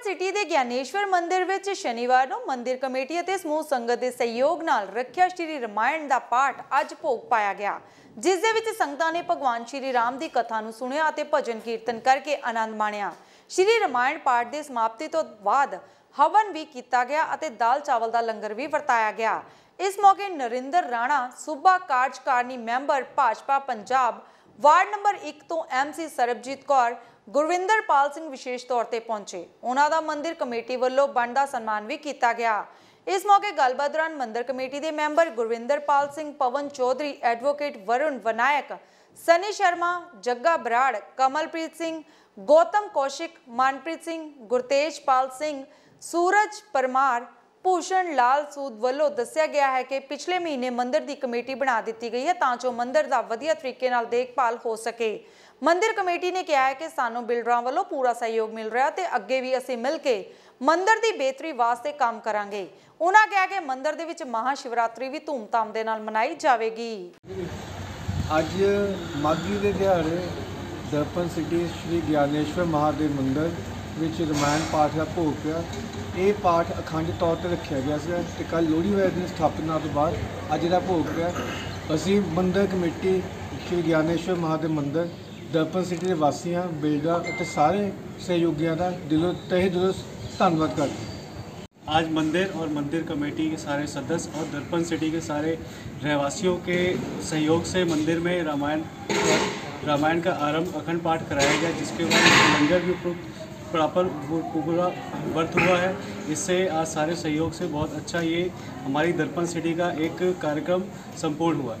Darpan city ਦੇ ਗਿਆਨੇਸ਼ਵਰ ਮੰਦਿਰ ਵਿੱਚ ਸ਼ਨੀਵਾਰ ਨੂੰ ਮੰਦਿਰ ਕਮੇਟੀ ਅਤੇ ਸਮੂਹ ਸੰਗਤ ਦੇ ਸਹਿਯੋਗ ਨਾਲ ਰੱਖਿਆ ਸ਼੍ਰੀ ਰਮਾਇਣ ਦਾ ਪਾਠ ਅੱਜ ਭੋਗ ਪਾਇਆ ਗਿਆ, ਜਿਸ ਦੇ ਵਿੱਚ ਸੰਗਤਾਂ ਨੇ ਭਗਵਾਨ ਸ਼੍ਰੀ ਰਾਮ ਦੀ ਕਥਾ ਨੂੰ ਸੁਣਿਆ ਅਤੇ ਭਜਨ ਕੀਰਤਨ ਕਰਕੇ ਆਨੰਦ ਮਾਣਿਆ। ਸ਼੍ਰੀ ਰਮਾਇਣ ਪਾਠ ਦੇ ਸਮਾਪਤੀ ਤੋਂ ਬਾਅਦ ਹਵਨ ਵੀ ਕੀਤਾ ਗਿਆ ਅਤੇ ਦਾਲ ਚਾਵਲ ਦਾ ਲੰਗਰ ਵੀ ਵਰਤਾਇਆ ਗਿਆ। ਇਸ ਮੌਕੇ ਨਰਿੰਦਰ ਰਾਣਾ, ਸੂਬਾ ਕਾਰਜਕਾਰਨੀ member Bhajpa Punjab, ward number 1 ਤੋਂ ਐਮਸੀ ਸਰਬਜੀਤ ਕੌਰ ਗੁਰਵਿੰਦਰਪਾਲ ਸਿੰਘ ਵਿਸ਼ੇਸ਼ ਤੌਰ ਤੇ ਪਹੁੰਚੇ ਉਹਨਾਂ ਦਾ ਮੰਦਿਰ ਕਮੇਟੀ ਵੱਲੋਂ ਬਣਦਾ ਸਨਮਾਨ ਵੀ ਕੀਤਾ ਗਿਆ ਇਸ ਮੌਕੇ ਗੱਲਬਾਤ ਦੌਰਾਨ ਮੰਦਿਰ ਕਮੇਟੀ ਦੇ ਮੈਂਬਰ ਗੁਰਵਿੰਦਰਪਾਲ ਸਿੰਘ ਪਵਨ ਚੌਧਰੀ ਐਡਵੋਕੇਟ ਵਰੁਣ ਵਿਨਾਇਕ ਸਨੀ ਸ਼ਰਮਾ ਜੱਗਾ ਬਰਾੜ ਕਮਲਪ੍ਰੀਤ ਸਿੰਘ ਗੌਤਮ ਕੌਸ਼ਿਕ ਮਨਪ੍ਰੀਤ ਸਿੰਘ ਗੁਰਤੇਜਪਾਲ ਸਿੰਘ ਸੂਰਜ ਪਰਮਾਰ ਭੂਸ਼ਣ ਲਾਲ ਸੂਦ ਵੱਲੋਂ ਦੱਸਿਆ ਗਿਆ ਹੈ ਕਿ ਪਿਛਲੇ ਮਹੀਨੇ ਮੰਦਿਰ ਦੀ ਕਮੇਟੀ ਬਣਾ ਦਿੱਤੀ ਗਈ ਹੈ ਤਾਂ ਜੋ ਮੰਦਿਰ ਦਾ ਵਧੀਆ ਤਰੀਕੇ ਨਾਲ ਦੇਖਭਾਲ ਹੋ ਸਕੇ। ਮੰਦਿਰ ਕਮੇਟੀ ਨੇ ਕਿਹਾ ਹੈ ਕਿ ਸਾਨੂੰ ਬਿਲਡਰਾਂ ਵੱਲੋਂ ਪੂਰਾ ਸਹਿਯੋਗ ਮਿਲ ਰਿਹਾ ਤੇ ਅੱਗੇ ਵੀ ਅਸੀਂ ਮਿਲ ਕੇ ਮੰਦਿਰ ਦੀ ਬਿਹਤਰੀ ਵਾਸਤੇ ਕੰਮ ਕਰਾਂਗੇ। ਉਹਨਾਂ ਕਿਹਾ ਕਿ ਮੰਦਿਰ ਦੇ ਵਿੱਚ ਮਹਾ ਸ਼ਿਵਰਾਤਰੀ ਵੀ ਧੂਮਧਾਮ ਦੇ ਨਾਲ ਮਨਾਈ ਜਾਵੇਗੀ। ਅੱਜ ਮਾਘੀ ਦੇ ਦਿਹਾੜੇ ਦਰਪਨ ਸਿਟੀ ਸ਼੍ਰੀ ਗਿਆਨੇਸ਼ਵਰ ਮਹਾਦੇਵ ਮੰਦਿਰ ਵਿੱਚ ਰਮਾਇਣ ਪਾਠ ਦਾ ਭੋਗ ਪਿਆ ਇਹ ਪਾਠ ਅਖੰਡ ਤੌਰ ਤੇ ਰੱਖਿਆ ਗਿਆ ਸੀ ਤੇ ਕੱਲ ਲੋਹੜੀ ਵਾਲੇ ਦਿਨ ਸਥਾਪਨਾ ਤੋਂ ਬਾਅਦ ਅੱਜ ਦਾ ਭੋਗ ਪਿਆ ਅਸੀਂ ਮੰਦਿਰ ਕਮੇਟੀ ਸ਼੍ਰੀ ਗਿਆਨੇਸ਼ਵਰ ਮਹਾਦੇਵ ਮੰਦਿਰ ਦਰਪਨ ਸਿਟੀ ਦੇ ਵਾਸੀਆਂ ਬਿਲਡਰ ਅਤੇ ਸਾਰੇ ਸਹਿਯੋਗੀਆਂ ਦਾ ਦਿਲੋਂ ਤਹਿ ਦਿਲੋਂ ਧੰਨਵਾਦ ਕਰਦੇ ਹਾਂ। आज मंदिर और मंदिर कमेटी के सारे सदस्य और दर्पण सिटी के सारे रहवासियों के सहयोग से मंदिर में रामायण रामायण का आरंभ अखंड पाठ कराया गया जिसके बाद लंगर भी प्रॉपर पूरा वर्थ हुआ है। इससे आज सारे सहयोग से बहुत अच्छा ये हमारी दर्पण सिटी का एक कार्यक्रम संपूर्ण हुआ है।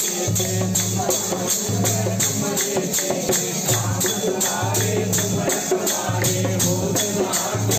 Thank you.